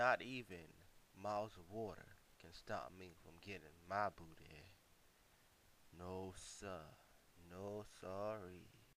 Not even miles of water can stop me from getting my booty. No, sir. No, sorry.